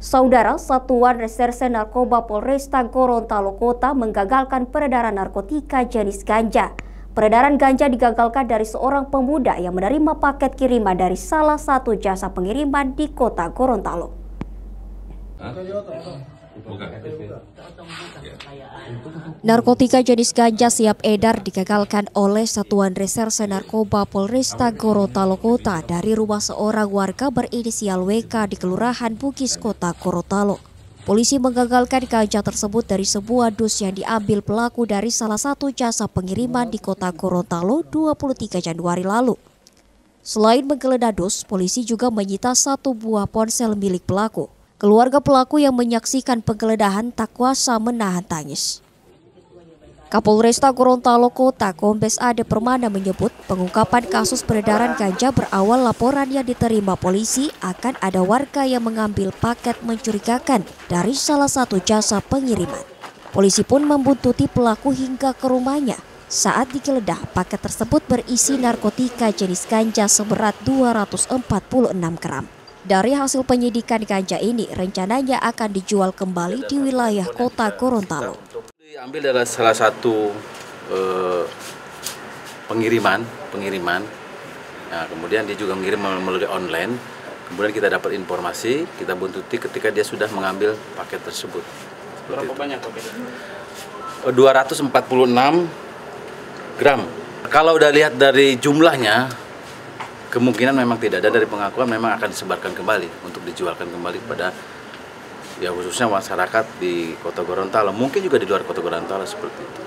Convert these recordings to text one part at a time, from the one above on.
Saudara Satuan Reserse Narkoba Polresta Gorontalo Kota menggagalkan peredaran narkotika jenis ganja. Peredaran ganja digagalkan dari seorang pemuda yang menerima paket kiriman dari salah satu jasa pengiriman di kota Gorontalo. Narkotika jenis ganja siap edar digagalkan oleh Satuan Reserse Narkoba Polresta Gorontalo Kota dari rumah seorang warga berinisial WK di Kelurahan Bugis Kota Gorontalo. Polisi menggagalkan ganja tersebut dari sebuah dus yang diambil pelaku dari salah satu jasa pengiriman di Kota Gorontalo 23 Januari lalu. Selain menggeledah dus, polisi juga menyita satu buah ponsel milik pelaku. Keluarga pelaku yang menyaksikan penggeledahan tak kuasa menahan tangis. Kapolresta Gorontalo Kota Kombes Ade Permana menyebut pengungkapan kasus peredaran ganja berawal laporan yang diterima polisi akan ada warga yang mengambil paket mencurigakan dari salah satu jasa pengiriman. Polisi pun membuntuti pelaku hingga ke rumahnya. Saat digeledah, paket tersebut berisi narkotika jenis ganja seberat 246 gram. Dari hasil penyidikan ganja ini rencananya akan dijual kembali di wilayah kota Gorontalo. Diambil dari salah satu eh, pengiriman pengiriman. Nah, kemudian dia juga mengirim melalui online. Kemudian kita dapat informasi kita buntuti ketika dia sudah mengambil paket tersebut. Berapa itu. banyak paket 246 gram. Kalau udah lihat dari jumlahnya kemungkinan memang tidak ada dari pengakuan memang akan disebarkan kembali untuk dijualkan kembali pada ya khususnya masyarakat di Kota Gorontalo, mungkin juga di luar Kota Gorontalo seperti itu.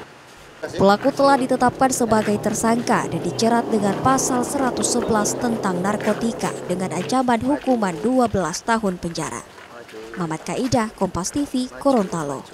Pelaku telah ditetapkan sebagai tersangka dan dijerat dengan pasal 111 tentang narkotika dengan ancaman hukuman 12 tahun penjara. Mamat Kaidah, Kompas TV, Gorontalo.